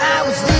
I was